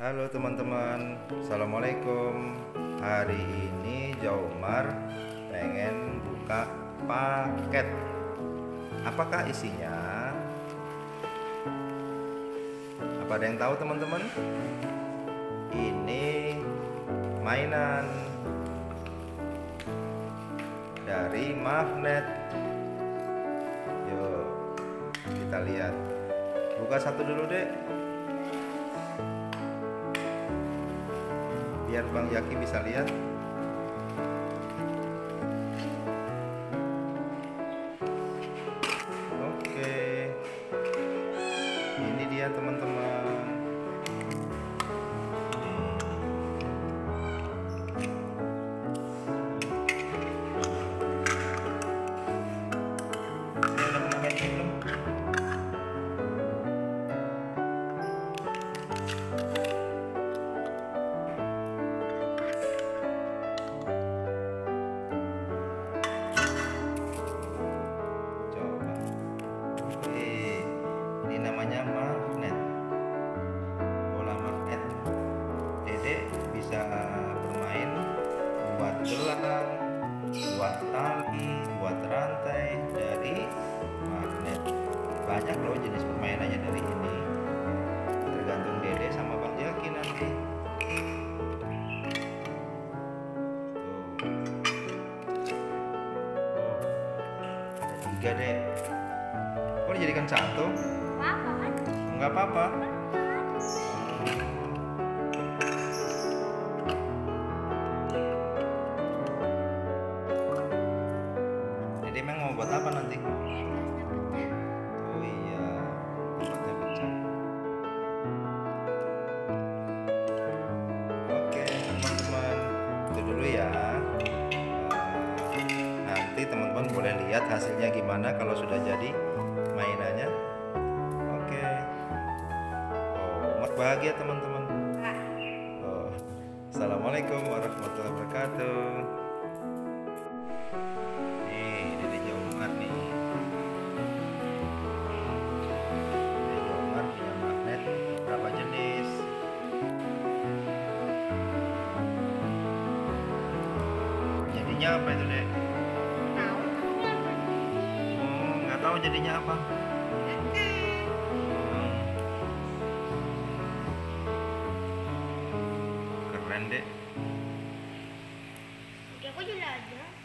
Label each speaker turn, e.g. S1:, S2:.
S1: Halo teman-teman, Assalamualaikum. Hari ini Jaumar pengen buka paket. Apakah isinya? Apa ada yang tahu teman-teman? Ini mainan dari magnet. Yuk kita lihat. Buka satu dulu dek biar Bang Yaki bisa lihat. Oke, ini dia teman-teman. Banyak loh jenis permainannya dari ini. Tergantung Dede sama Bang Jaki nanti. Tuh. Oh, ada tiga deh. Kok dijadikan satu? Enggak apa-apa. Lihat hasilnya gimana kalau sudah jadi mainannya. Oke. Oh, umat bahagia teman-teman. Oh. Assalamualaikum warahmatullahi wabarakatuh. Nih, Dede Jomar nih. Punya magnet berapa jenis? Jadinya apa itu, Dek?
S2: tahu jadinya apa
S1: keren deh aku aku aja.